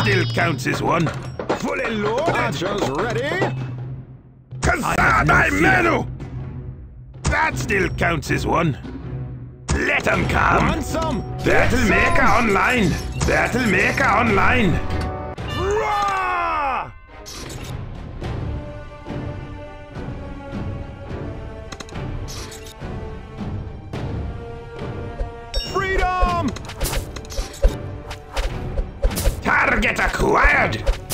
Still counts as one. Fully loaded. Archers ready. Kazadai no menu! That still counts as one. Let them come. Want some? Battle Mecha Online. Battle Mecha Online. get acquired!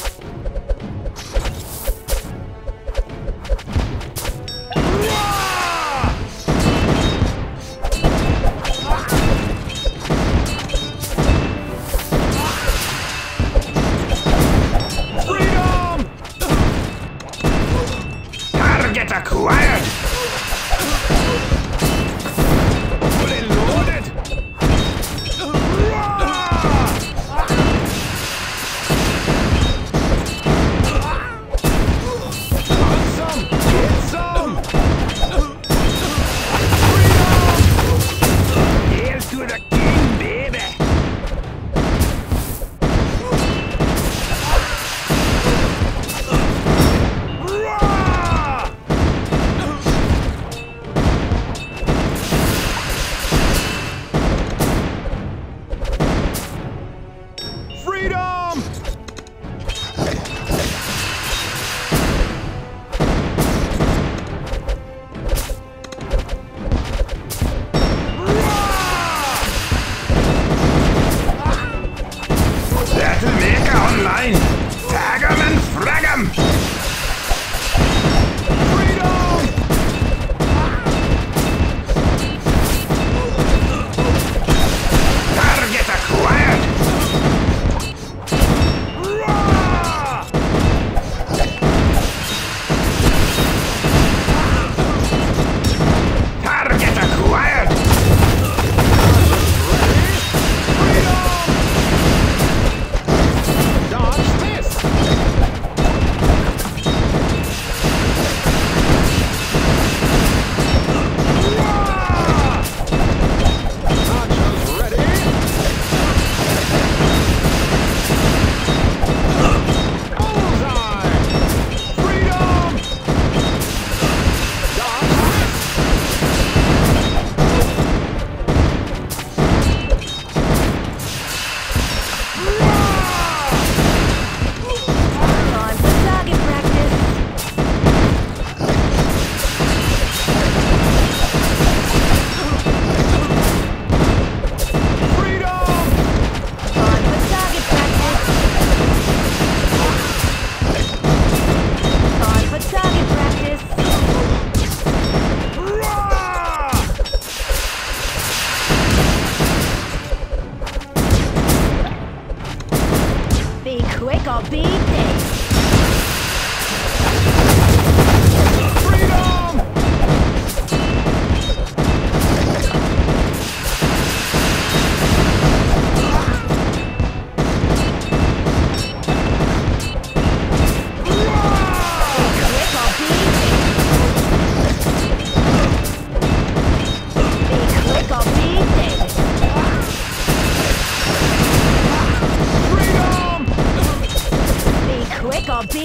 quick or be dead.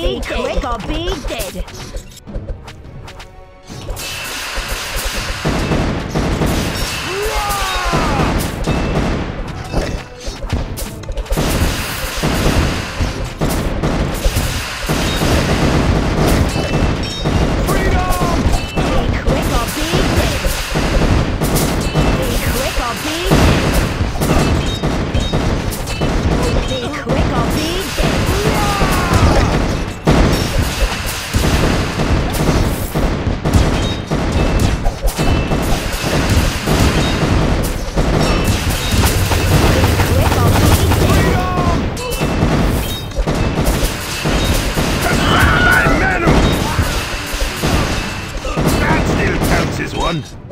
Be quick or be dead. one.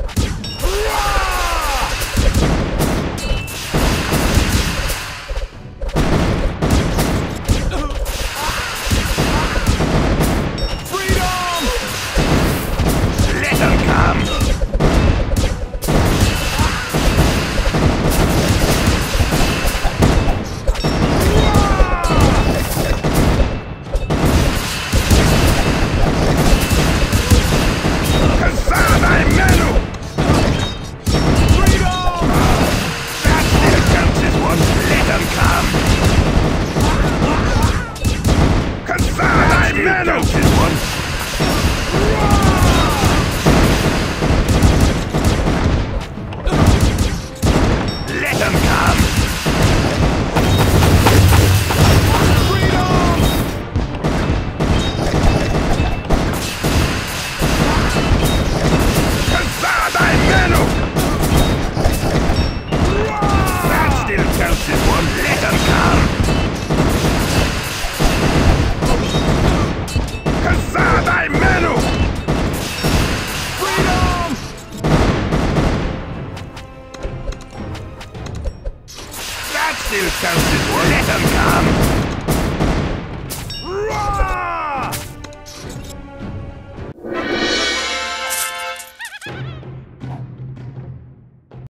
Let 'em come.